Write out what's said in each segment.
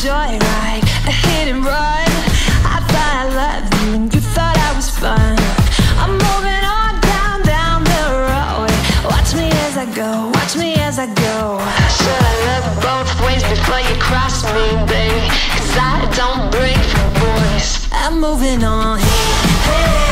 joyride, a hit and run. I thought I loved you and you thought I was fun. I'm moving on down, down the road. Watch me as I go, watch me as I go. Should I look both ways before you cross me, babe? Cause I don't break for boys. I'm moving on. Hey.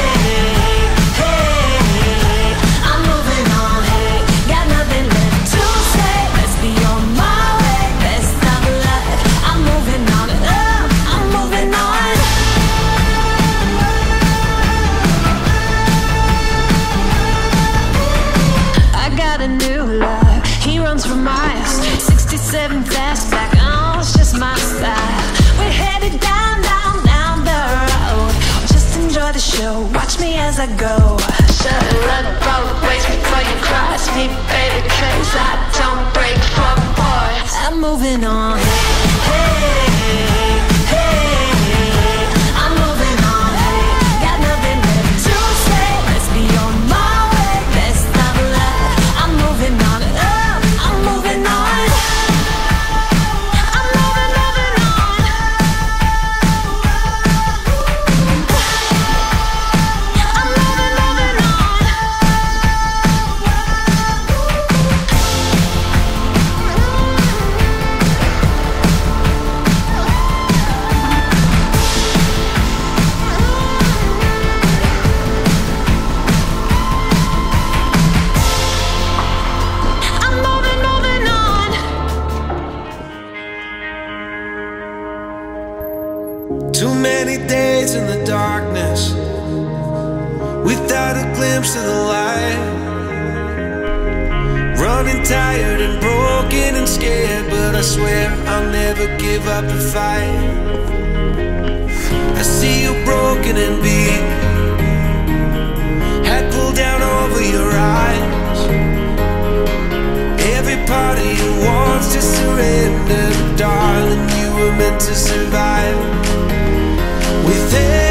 67 fastback. Oh, it's just my style. We're headed down, down, down the road. Just enjoy the show. Watch me as I go. Looked both ways before you cross me, I don't break for boys. I'm moving on. Too many days in the darkness without a glimpse of the light. Running tired and broken and scared, but I swear I'll never give up the fight. I see you broken and beat, head pulled down over your eyes. Every part of you wants to surrender, darling. You were meant to survive ser.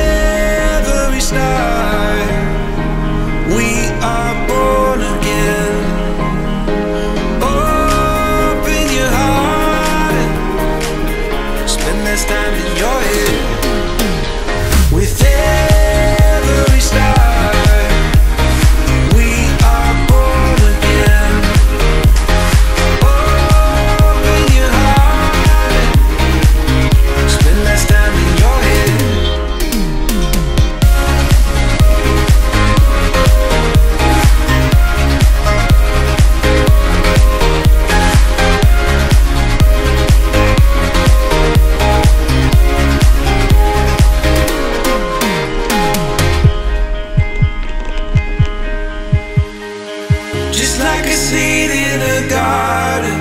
like a seed in a garden.